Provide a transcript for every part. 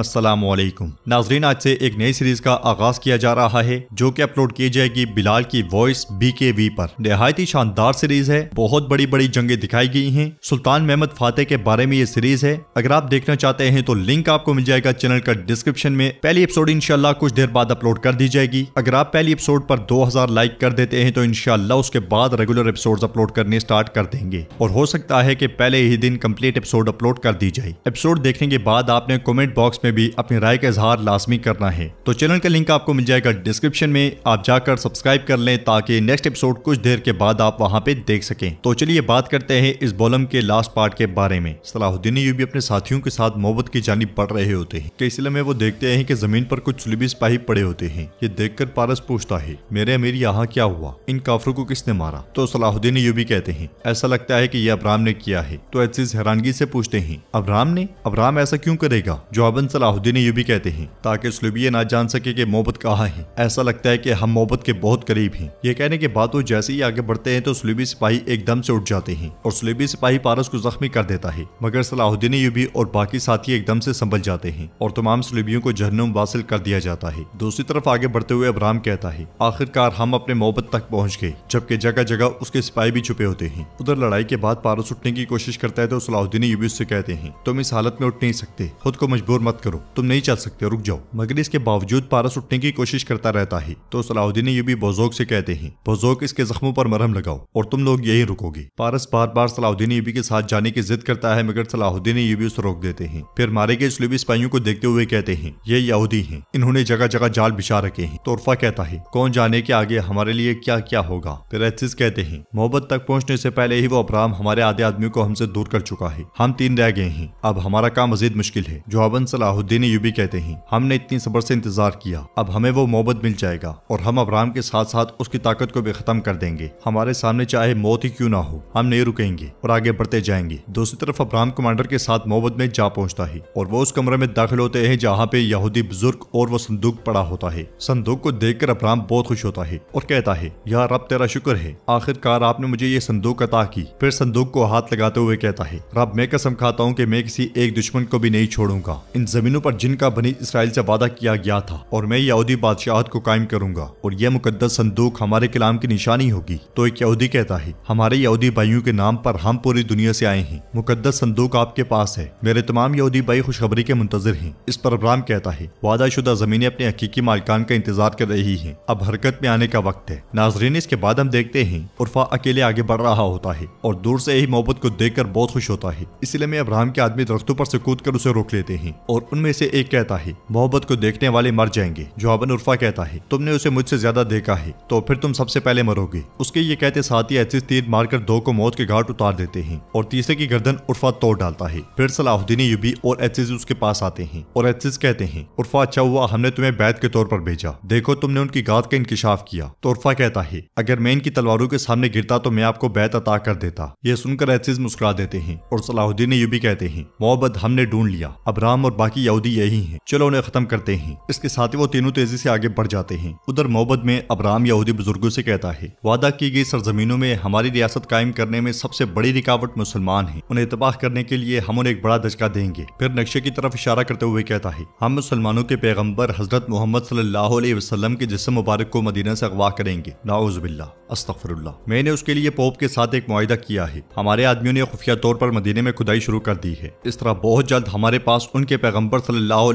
अस्सलाम वालेकुम नाजरीन, आज से एक नई सीरीज़ का आगाज़ किया जा रहा है, जो कि अपलोड की जाएगी बिलाल की वॉइस बी के वी पर। नहायत ही शानदार सीरीज़ है, बहुत बड़ी बड़ी जंगें दिखाई गई हैं। सुल्तान महमद फाते के बारे में ये सीरीज़ है। अगर आप देखना चाहते हैं तो लिंक आपको मिल जाएगा चैनल का डिस्क्रिप्शन में। पहली एपिसोड इनशाला कुछ देर बाद अपलोड कर दी जाएगी। अगर आप पहली एपिसोड पर दो हज़ार लाइक कर देते हैं तो इनशाला उसके बाद रेगुलर एपिसोड अपलोड करने स्टार्ट कर देंगे। और हो सकता है की पहले ही दिन कंप्लीट एपिसोड अपलोड कर दी जाए। एपिसोड देखने के बाद आपने कमेंट बॉक्स में भी अपनी राय का इजहार लाजमी करना है। तो चैनल का लिंक आपको मिल जाएगा डिस्क्रिप्शन में। आप जाकर सब्सक्राइब कर लें ताकि नेक्स्ट एपिसोड कुछ देर के बाद आप वहाँ पे देख सकें। तो चलिए बात करते हैं इस बॉलम के लास्ट पार्ट के बारे में। सलाहुद्दीन यूबी अपने साथियों के साथ मोहब्बत की जानी पड़ रहे होते हैं। कई सिले में वो देखते हैं की ज़मीन पर कुछ सुलभी सिपाही पड़े होते हैं। ये देखकर पारस पूछता है, मेरे अमीर यहाँ क्या हुआ? इन काफरों को किसने मारा? तो सलाहुद्दीन यूबी कहते हैं, ऐसा लगता है की यह अब्राम ने किया है। तो अज़ीज़ हैरानगी से पूछते हैं अब्राम ने? अब्राम अब्राम ऐसा क्यों करेगा? जवाबन सलाहुद्दीन ये भी कहते हैं, ताकि स्लूबिया ना जान सके कि मोहब्बत कहाँ है। ऐसा लगता है कि हम मोहब्बत के बहुत करीब हैं। ये कहने के बाद वो जैसे ही आगे बढ़ते हैं तो स्लूबी सिपाही एकदम से उठ जाते हैं और स्लूबी सिपाही पारस को जख्मी कर देता है। मगर सलाहुद्दीन यूबी और बाकी साथी एकदम से संभल जाते हैं और तमाम स्लूबियों को जहनुम वासिल कर दिया जाता है। दूसरी तरफ़ आगे बढ़ते हुए अब्राम कहता है, आखिरकार हम अपने मोहब्बत तक पहुँच गए, जबकि जगह जगह उसके सिपाही भी छुपे होते हैं। उधर लड़ाई के बाद पारस उठने की कोशिश करता है तो सलाहुद्दीन यूबी उससे कहते हैं, तुम इस हालत में नहीं सकते। खुद को मजबूर मत करो। तुम नहीं चल सकते, रुक जाओ। मगर इसके बावजूद पारस उठने की कोशिश करता रहता है। तो सलाहुद्दीन ये भी बोजोक से कहते हैं बोजोक इसके जख्मों पर मरहम लगाओ और तुम लोग यही रुकोगे। पारस बार बार सलाहुद्दीन यूबी के साथ जाने की जिद करता है, मगर सलाहुद्दीन यूबी उसे रोक देते हैं। फिर मारे गए स्लूबी सिपाहियों को देखते हुए कहते हैं, ये यहूदी है। इन्होंने जगह जगह जाल बिछा रखे हैं। तोरफा कहता है, कौन जाने के आगे हमारे लिए क्या क्या होगा? फिर एसिस कहते हैं, मोहब्बत तक पहुँचने से पहले ही वो अब्राम हमारे आधे आदमियों को हमसे दूर कर चुका है। हम तीन रह गए हैं। अब हमारा काम मजीद मुश्किल है। जवाबन सलाहुद्दीन यूबी कहते हैं, हमने इतनी सबर से इंतज़ार किया। अब हमें वो मोहब्बत मिल जाएगा और हम अब्राम के साथ साथ उसकी ताकत को भी खत्म कर देंगे। हमारे सामने चाहे मौत ही क्यों ना हो, हम नहीं रुकेंगे और आगे बढ़ते जाएँगे। दूसरी तरफ़ अब्राम कमांडर के साथ मोहब्बत में जा पहुँचता है और वो उस कमरे में दाखिल होते हैं जहाँ पे यहूदी बुज़ुर्ग और वो संदूक पड़ा होता है। संदूक को देखकर अब्राम बहुत खुश होता है और कहता है यार रब, तेरा शुक्र है। आखिरकार आपने मुझे ये संदूक अता की। फिर संदूक को हाथ लगाते हुए कहता है, रब, मैं कसम खाता हूँ की मैं किसी एक दुश्मन को भी नहीं छोड़ूँगा। इन जमीनों पर जिनका बनी इसराइल से वादा किया गया था, और मैं यहूदी बादशाहत को कायम करूँगा, और यह मुकदस संदूक हमारे कलाम की निशानी होगी। तो एक यहूदी कहता है, हमारे यहूदी भाइयों के नाम पर हम पूरी दुनिया से आए हैं। मुकदस संदूक आपके पास है। मेरे तमाम यहूदी भाई खुशखबरी के मुंतजर हैं। इस पर अब्राम कहता है वादा शुदा जमीनें अपने हकीकी मालकान का इंतज़ार कर रही है। अब हरकत में आने का वक्त है। नाजरीन, इसके बाद हम देखते हैं। उर्फा अकेले आगे बढ़ रहा होता है, और दूर से ही मोहब्बत को देखकर बहुत खुश होता है। इसलिए मैं अब्राहम के आदमी दरख्तों पर से कूद कर उसे रोक लेते हैं और उनमें से एक कहता है, मोहब्बत को देखने वाले मर जाएँगे जवाबन उर्फा कहता है, तुमने उसे मुझसे ज़्यादा देखा है तो फिर तुम सबसे पहले मरोगे। उसके ये कहते साथ ही ऐसी तीर मारकर दो को मौत के घाट उतार देते हैं और तीसरे की गर्दन उर्फा तोड़ डालता है। फिर सलाहुद्दीन यूबी और एसिस उसके पास आते हैं और एसिस कहते हैं, उर्फा अच्छा हुआ, हमने तुम्हें बैद के तौर पर भेजा। देखो, तुमने उनकी गात का इंकशाफ किया। तो उर्फा कहता है, अगर मैं इनकी तलवारों के सामने गिरता तो मैं आपको बैत अता कर देता। ये सुनकर एसिस मुस्कुरा देते हैं और सलाहुद्दीन यूबी कहते हैं, मोहब्बत हमने ढूंढ लिया। अब राम और बाकी यहूदी यही हैं। चलो उन्हें खत्म करते हैं। इसके साथ ही वो तीनों तेज़ी से आगे बढ़ जाते हैं। उधर मोहब्बत में अबराम यहूदी बुज़ुर्गों से कहता है, वादा की गई सरजमीनों में हमारी रियासत कायम करने में सबसे बड़ी रिकावट मुसलमान है। उन्हें तबाह करने के लिए हम उन्हें एक बड़ा दचका देंगे। फिर नक्शे की तरफ़ इशारा करते हुए कहता है, हम मुसलमानों के पैगंबर हज़रत मोहम्मद वसल्लम के जिसम मुबारक को मदीना से अगवा करेंगे। नाउजुबिल्ला अस्तफरुल्ला मैंने उसके लिए पोप के साथ एक मुआदा किया है। हमारे आदमियों ने खुफिया तौर पर मदीने में खुदाई शुरू कर दी है। इस तरह बहुत जल्द हमारे पास उनके पैगंबर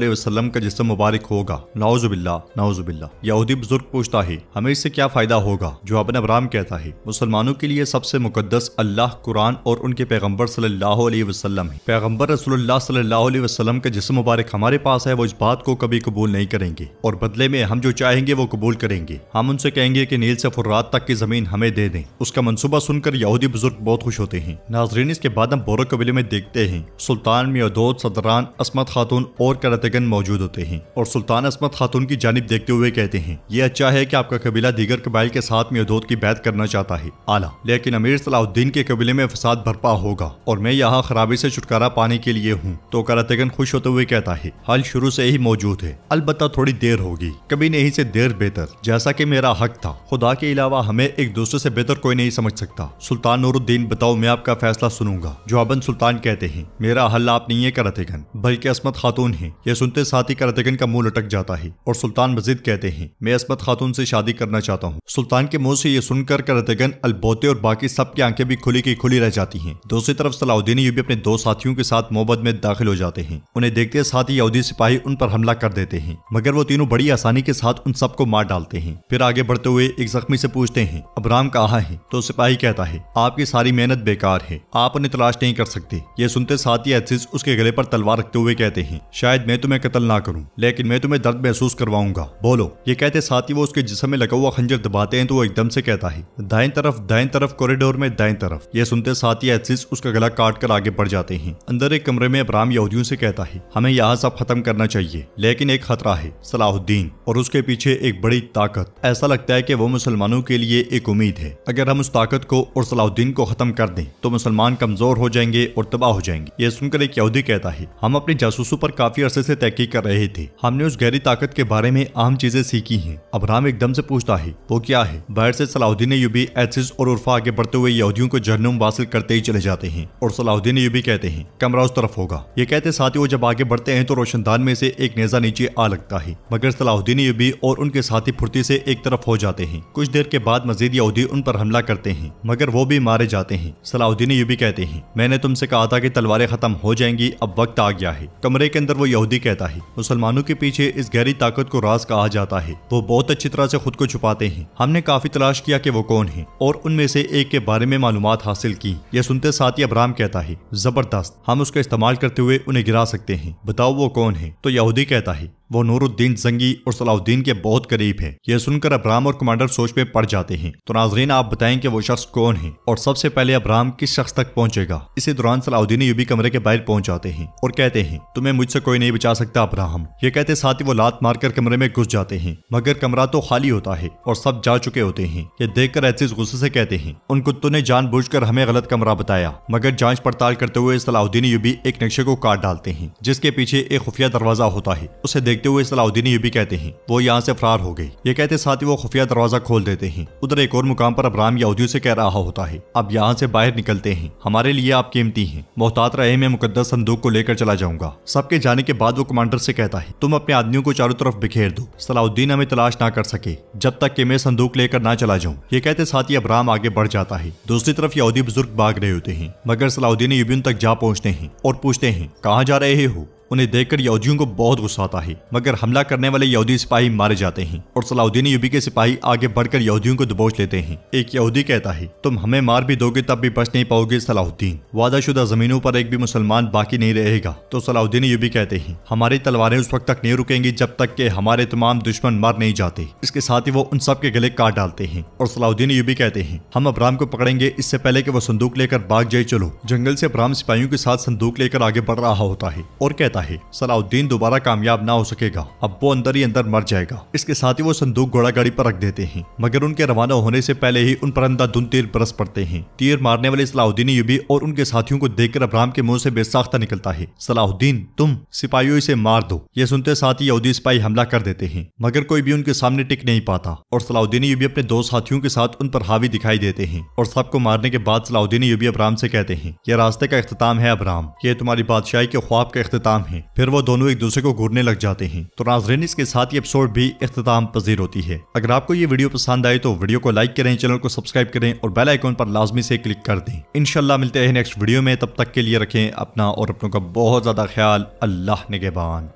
वसल्लम का जिसम मुबारक होगा। नाउजुबिल्ला नाउजुबिल्ला यहूदी बुज़ुर्ग पूछता है, हमें इससे क्या फ़ायदा होगा? जो अपन अबराम कहता है, मुसलमानों के लिए सबसे मुकदस अल्लाह, कुरान और उनके पैगंबर वसल्लम है। पैगंबर वसल्लम का जिसम मुबारक हमारे पास है, वो इस बात को कभी कबूल नहीं करेंगे और बदले में हम जो चाहेंगे, वो कबूल करेंगे। हम उनसे कहेंगे कि नील से फुर्रात तक की ज़मीन हमें दे दें। उसका मनसूबा सुनकर यहूदी बुज़ुर्ग बहुत खुश होते हैं। नाजरीन, इसके बाद हम बोरो कबीले में देखते हैं। सुल्तान मियादोद सदरान, असमत खातून और करतगन मौजूद होते हैं और सुल्तान असमत खातून की जानब देखते हुए कहते हैं, ये अच्छा है कि आपका कबीला दीगर कबाइल के साथ मियादोद की बैत करना चाहता है। आला, लेकिन अमीर सलाउद्दीन के कबीले में फसाद भरपा होगा और मैं यहाँ खराबी से छुटकारा पाने के लिए हूँ। तो करतगन खुश होते हुए कहता है, हल शुरू से ही मौजूद है। अलबत्ता थोड़ी देर होगी, कभी नहीं से देर बेहतर। जैसा कि मेरा हक था, खुदा के अलावा हमें एक दूसरे से बेहतर कोई नहीं समझ सकता। सुल्तान नूरुद्दीन, बताओ मैं आपका फैसला सुनूँगा। जवाबन सुल्तान कहते हैं, मेरा हल आप नहीं नहीं है करातेगन बल्कि असमत खातून है। यह सुनते साथ ही करातेगन का मुँह लटक जाता है, और सुल्तान मजीद कहते हैं, मैं असमत खातून से शादी करना चाहता हूँ। सुल्तान के मुँह से ये सुनकर करातेगन अलबोते और बाकी सबकी आँखें भी खुली की खुली रह जाती हैं। दूसरी तरफ़ सलाउद्दीन यूबी अपने दो साथियों के साथ मोहब्बत में दाखिल हो जाते हैं। उन्हें देखते साथ ही यहूदी सिपाही उन पर हमला कर देते हैं, मगर वो तीनों बड़ी आसानी के साथ उन सबको मार डालते हैं। फिर आगे बढ़ते हुए एक जख्मी से पूछते हैं अबराम कहा है? तो सिपाही कहता है, आपकी सारी मेहनत बेकार है, आप उन्हें तलाश नहीं कर सकते। ये सुनते साथ ही एसिस उसके गले पर तलवार रखते हुए कहते हैं, शायद मैं तुम्हें कत्ल ना करूँ, लेकिन मैं तुम्हें दर्द महसूस करवाऊँगा। बोलो, ये कहते साथ ही वो उसके जिसम में लगा हुआ खंजर दबाते हैं तो वो एकदम से कहता है, दाएँ तरफ़ दाएँ तरफ़ कॉरिडोर में दाएँ तरफ़। ये सुनते साथ ही एसिस उसका गला काट कर आगे बढ़ जाते हैं। अंदर एक कमरे में अब्राम यहूदियों से कहता है, हमें यहाँ सब खत्म करना चाहिए, लेकिन एक खतरा है, सलाहुद्दीन, और उसके पीछे एक बड़ी ताकत। ऐसा लगता है की वो मुसलमानों के लिए एक उम्मीद है। अगर हम उस ताकत को और सलाहुद्दीन को खत्म कर दें तो मुसलमान कमज़ोर हो जाएँगे और तबाह हो जाएँगे। ये सुनकर एक यहूदी कहता है, हम अपने जासूसों पर काफ़ी अरसे से तहकीक कर रहे थे। हमने उस गहरी ताकत के बारे में अहम चीज़ें सीखी हैं। अब्राम एकदम से पूछता है, वो क्या है? बाहर से सलाहुद्दीन यूबी एसिस और उर्फा आगे बढ़ते हुए यहूदियों को जहनुम वासिल करते ही चले जाते हैं और सलाहुद्दीन यूबी कहते हैं, कमरा उस तरफ़ होगा। ये कहते साथ ही वो जब आगे बढ़ते हैं तो रोशनदान में से एक नेजा नीचे आ लगता है। मगर सलाहुद्दीन यूबी और उनके साथी फुर्ती से एक तरफ़ हो जाते हैं। कुछ देर के बाद मजीद यहूदी उन पर हमला करते हैं, मगर वो भी मारे जाते हैं। सलाहुद्दीन यूबी कहते हैं, मैंने तुमसे कहा था कि तलवारें खत्म हो जाएँगी अब वक्त आ गया है। कमरे के अंदर वो यहूदी कहता है, मुसलमानों के पीछे इस गहरी ताकत को राज कहा जाता है। वो बहुत अच्छी तरह से खुद को छुपाते हैं। हमने काफ़ी तलाश किया कि वो कौन है और उनमें से एक के बारे में मालूम हासिल की। यह सुनते साथ ही अब्राम कहता है, ज़बरदस्त, हम उसका इस्तेमाल करते हुए उन्हें गिरा सकते हैं। बताओ वो कौन है? तो यहूदी कहता है वो नूरुद्दीन जंगी और सलाउद्दीन के बहुत करीब है। यह सुनकर अब्राम और कमांडर सोच में पड़ जाते हैं। तो नाजरीन, आप बताएँ कि वो शख्स कौन है? और सबसे पहले अब्राम किस शख्स तक पहुंचेगा? इसी दौरान सलाउद्दीन यूबी कमरे के बाहर पहुँच जाते हैं और कहते हैं, तुम्हें मुझसे कोई नहीं बचा सकता अब्राहम। ये कहते साथ ही वो लात मारकर कमरे में घुस जाते हैं। मगर कमरा तो खाली होता है और सब जा चुके होते हैं। ये देखकर ऐसे गुस्से से कहते हैं उन कुत्तों ने जान हमें गलत कमरा बताया। मगर जाँच पड़ताल करते हुए सलाउद्दीन यूबी एक नक्शे को काट डालते हैं, जिसके पीछे एक खुफिया दरवाज़ा होता है। उसे देखते हुए सलाउद्दीन भी कहते हैं, वो यहाँ से फरार हो गई ये कहते साथ ही वो खुफिया दरवाज़ा खोल देते हैं। उधर एक और मुकाम पर अब्राम यहूदियों से कह रहा होता है, अब यहाँ से बाहर निकलते हैं। हमारे लिए आप कीमती हैं। मोहतात रहे मैं मुकदस संदूक को लेकर चला जाऊँगा। सबके जाने के बाद वो कमांडर से कहता है, तुम अपने आदमियों को चारों तरफ़ बिखेर दो। सलाउद्दीन हमें तलाश ना कर सके। जब तक कि मैं संदूक लेकर ना चला जाऊँ। ये कहते साथ ही अब्राम आगे बढ़ जाता है। दूसरी तरफ़ यहूदी बुज़ुर्ग भाग रहे होते हैं, मगर सलाउद्दीन यूबिन तक जा पहुँचते हैं और पूछते हैं, कहाँ जा रहे हो? उन्हें देखकर यहूदियों को बहुत गुस्सा आता है, मगर हमला करने वाले यहूदी सिपाही मारे जाते हैं और सलाउद्दीन यूबी के सिपाही आगे बढ़कर यहूदियों को दबोच लेते हैं। एक यहूदी कहता है, तुम हमें मार भी दोगे, तब भी बच नहीं पाओगे सलाउद्दीन। वादाशुदा जमीनों पर एक भी मुसलमान बाकी नहीं रहेगा। तो सलाउद्दीन यूबी कहते हैं, हमारी तलवारें उस वक्त तक नहीं रुकेंगी जब तक के हमारे तमाम दुश्मन मर नहीं जाते। इसके साथ ही वो उन सब के गले काट डालते हैं। और सलाउद्दीन यूबी कहते हैं, हम अब्राम को पकड़ेंगे, इससे पहले कि वो संदूक लेकर भाग जाए, चलो। जंगल से अब्राम सिपाहियों के साथ संदूक लेकर आगे बढ़ रहा होता है। और कहता है सलाउद्दीन दिन दोबारा कामयाब ना हो सकेगा। अब वो अंदर ही अंदर मर जाएगा। इसके साथ ही वो संदूक घोड़ा गाड़ी पर रख देते हैं। मगर उनके रवाना होने से पहले ही उन पर अंधाधुन तीर बरस पड़ते हैं। तीर मारने वाले सलाउद्दीन यूबी और उनके साथियों को देखकर अब्राम के मुँह से बेसाख्ता निकलता है। सलाहुद्दीन तुम सिपाहियों इसे मार दो। ये सुनते साथ ही यहूदी सिपाही हमला कर देते हैं। मगर कोई भी उनके सामने टिक नहीं पाता। और सलाउद्दीन यूबी अपने दो साथियों के साथ उन पर हावी दिखाई देते हैं। और सबको मारने के बाद सलाहुद्दीन यूबी अब्राम से कहते हैं, यह रास्ते का अख्ताम है अब्राम ये तुम्हारी बादशाही के ख्वाब का अख्ताम है। फिर वो दोनों एक दूसरे को घूरने लग जाते हैं। तो नाजरेन इसके साथ ये एपिसोड भी अख्ताम पजीर होती है। अगर आपको ये वीडियो पसंद आए तो वीडियो को लाइक करें, चैनल को सब्सक्राइब करें और बेल आइकॉन पर लाजमी से क्लिक कर दें। इनशाला मिलते हैं नेक्स्ट वीडियो में। तब तक के लिए रखें अपना और अपनों का बहुत ज़्यादा ख्याल। अल्लाह निगेबान।